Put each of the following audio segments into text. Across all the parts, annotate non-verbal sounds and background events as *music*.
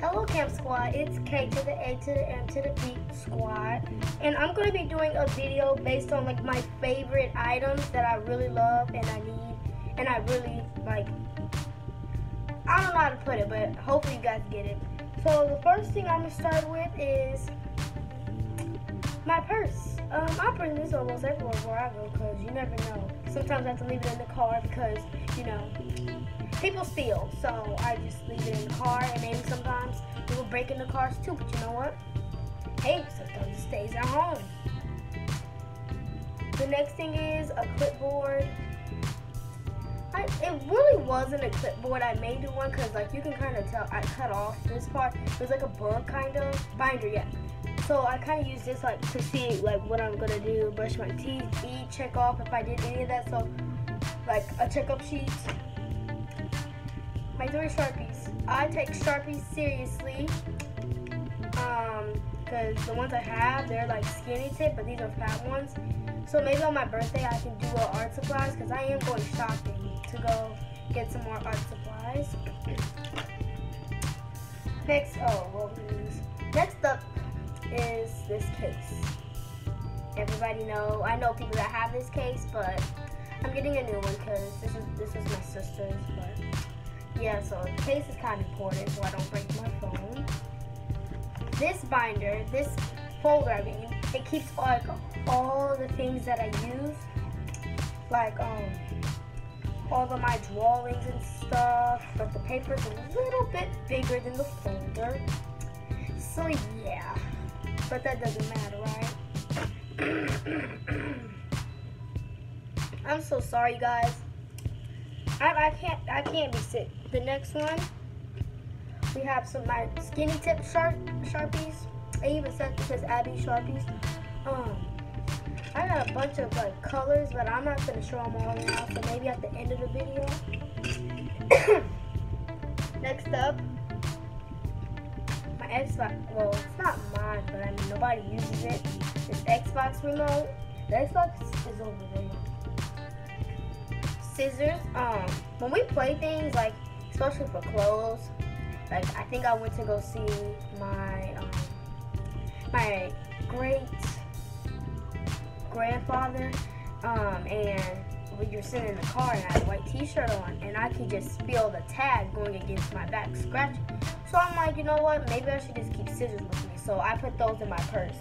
Hello Kamp Squad, it's K to the A to the M to the P Squad. And I'm going to be doing a video based on like my favorite items that I really love and I need and I really like. I don't know how to put it, but hopefully you guys get it. So the first thing I'm to start with is my purse. Um, I bring this almost everywhere where I go because you never know. Sometimes I have to leave it in the car because, you know, people steal. So I just leave it in the car and maybe sometimes people break in the cars too. But you know what? Hey, sometimes it stays at home. The next thing is a clipboard. I, it really wasn't a clipboard. I made it one because like you can kind of tell I cut off this part. It was like a book kind of binder, yeah. So I kind of use this like to see like what I'm gonna do, brush my teeth, eat, check off if I did any of that. So like a checkup sheet. My three Sharpies. I take Sharpies seriously. Um, cause the ones I have, they're like skinny tip, but these are fat ones. So maybe on my birthday I can do art supplies because I am going shopping to go get some more art supplies. Next, oh, was Next up is this case. Everybody know, I know people that have this case, but I'm getting a new one because this is this is my sister's. But yeah, so the case is kind of important so I don't break my phone. This binder, this folder, I mean, it keeps like all the things that I use, like um all of my drawings and stuff. But the paper's a little bit bigger than the folder. So yeah but that doesn't matter, right? *clears throat* I'm so sorry, guys. I, I can't I can't be sick. The next one, we have some my skinny tip sharp sharpies. I even said it says Abby sharpies. Um, I got a bunch of like colors, but I'm not gonna show them all now. So maybe at the end of the video. *coughs* next up, my Xbox. Well, it's not mine, but I mean nobody uses it. This Xbox remote. The Xbox is over there. Scissors. Um, when we play things like, especially for clothes, like I think I went to go see my um, my great grandfather, um, and when you're sitting in the car and I had a white t-shirt on and I could just feel the tag going against my back scratch. So I'm like, you know what, maybe I should just keep scissors with me. So I put those in my purse.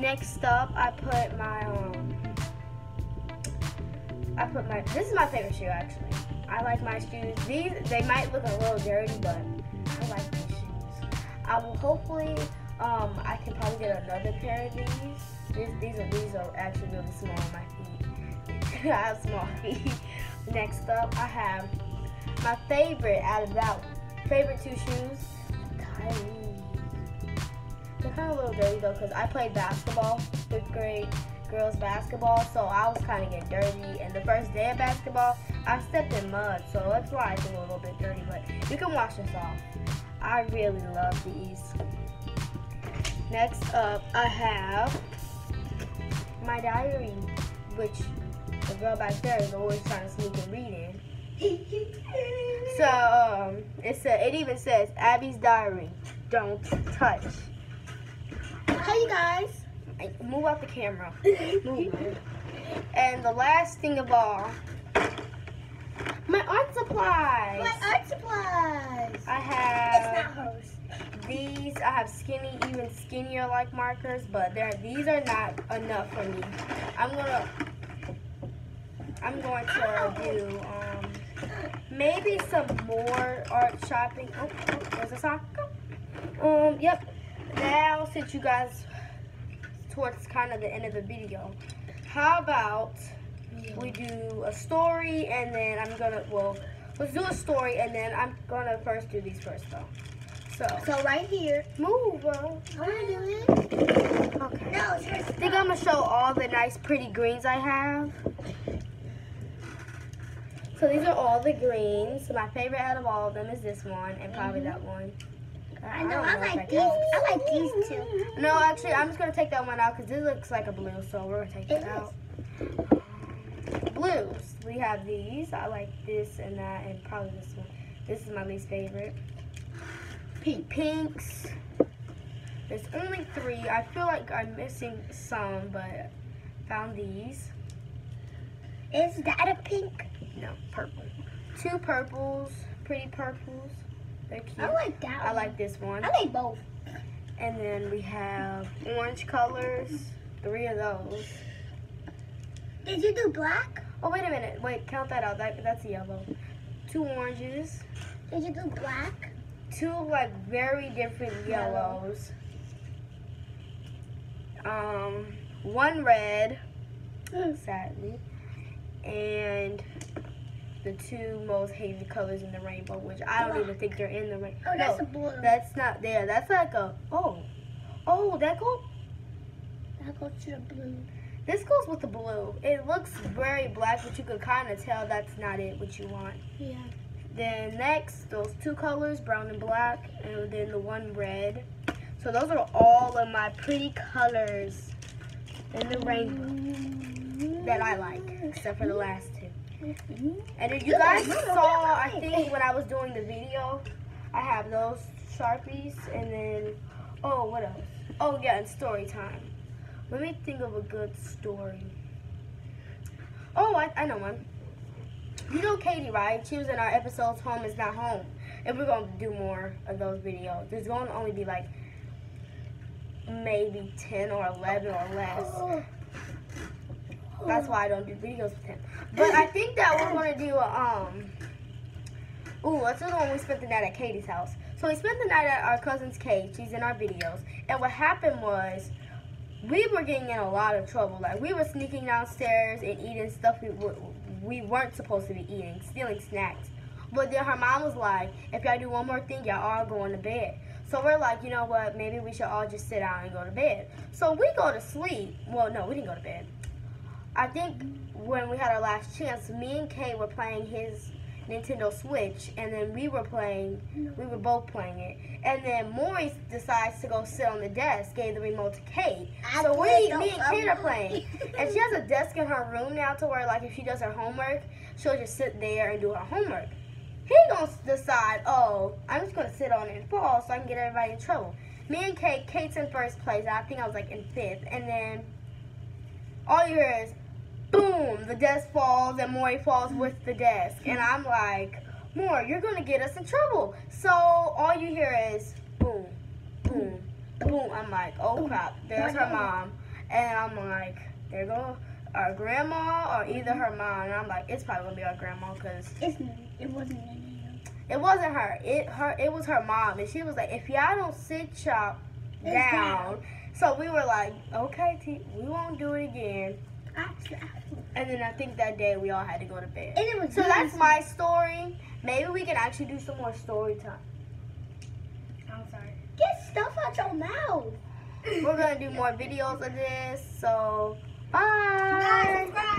Next up, I put my, um, I put my, this is my favorite shoe actually. I like my shoes. These, they might look a little dirty, but I like these shoes. I will hopefully, um, I can probably get another pair of these. These, these are, these are actually really small on my feet. *laughs* I have small *laughs* feet. Next up, I have my favorite out of that favorite two shoes. They're kind of a little dirty though because I played basketball, fifth grade girls basketball, so I was kind of getting dirty. And the first day of basketball, I stepped in mud, so that's why it's a little bit dirty. But you can wash this off. I really love these. Next up, I have my diary, which the girl back there is always trying to sneak and read in. *laughs* So um, it said it even says Abby's diary. Don't touch. Hey you Move out the camera. Move. and the last thing of all, my art supplies. My art supplies. I have. It's not hers. These I have skinny, even skinnier like markers, but they these are not enough for me. I'm gonna I'm going to do um maybe some more art shopping. Oh, oh there's a sock. Um, yep. Now, since you guys towards kind of the end of the video, how about we do a story and then I'm gonna well let's do a story and then I'm gonna first do these first though. So so right here. Move, bro. I'm gonna do it. Okay. No, it's I think I'm gonna show all the nice pretty greens I have. So these are all the greens. So My favorite out of all of them is this one and probably mm-hmm. that one. I know, I, like these. I like these too. No, actually, I'm just going to take that one out because this looks like a blue, so we're going to take it, it out. Um, blues. We have these. I like this and that and probably this one. This is my least favorite. Pink. pinks. There's only three. I feel like I'm missing some, but found these. Is that a pink? No, purple. Two purples, pretty purples. They're cute. I like that One. I like this one. I like both. And then we have orange colors. Three of those. Did you do black? Oh, wait a minute. Wait, count that out. That, that's yellow. Two oranges. Did you do black? Two, like, very different yellows. Um, one red, sadly. And the two most hated colors in the rainbow, which I don't even think they're in the rainbow. Oh, that's a blue. that's not there. That's like a, oh. Oh, that goes that goes to the blue. This goes with the blue. It looks very black, but you can kind of tell that's not it what you want. Yeah. Then next, those two colors, brown and black, and then the one red. So those are all of my pretty colors in the rainbow that I like, except for the last two. And if you guys saw, I think when I was doing the video, I have those Sharpies, and then, oh, what else? Oh, yeah, and story time. Let me think of a good story. Oh, I, I know one. You know Katie, right? She was in our episodes Home is Not Home. And we're going to do more of those videos. There's going to only be like maybe 10 or 11 or less. That's why I don't do videos with him. But I think that we're to do um, ooh, let's the one we spent the night at Katie's house. So we spent the night at our cousin's cave. She's in our videos. And what happened was, we were getting in a lot of trouble. Like, we were sneaking downstairs and eating stuff we, w- we weren't supposed to be eating, stealing snacks. But then her mom was like, if y'all do one more thing, y'all all going to bed. So we're like, you know what, maybe we should all just sit down and go to bed. So we go to sleep. Well, no, we didn't go to bed. I think when we had our last chance, me and Kay were playing his Nintendo Switch, and then we were playing, we were both playing it. And then Maurice decides to go sit on the desk, gave the remote to Kate. I So we, me and Kate are playing. And she has a desk in her room now to where, like, if she does her homework, she'll just sit there and do her homework. He gonna decide, oh, I'm just gonna sit on it and fall so I can get everybody in trouble. Me and Kate, Kate's in first place. I think I was like in fifth, and then all you hear is, boom, the desk falls and Maury falls with the desk, and I'm like, Maury, you're gonna get us in trouble. So all you hear is, boom, boom, boom. I'm like, oh crap, there's her mom, and I'm like, there go our grandma or either her mom, and I'm like, it's probably gonna be our grandma because It's, it wasn't it wasn't her. It her it was her mom, and she was like, "If y'all don't sit chop It's down." So we were like, "Okay, T, we won't do it again." there. And then I think that day we all had to go to bed. And it was So that's my story. Maybe we can actually do some more story time. I'm sorry. Get stuff out your mouth. We're gonna do more videos of this. So bye. Bye.